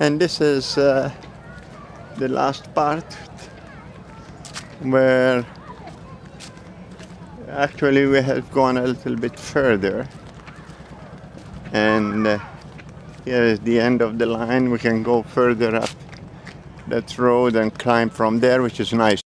and this is uh, the last part where actually we have gone a little bit further. And uh, here is the end of the line. We can go further up that road and climb from there which is nice.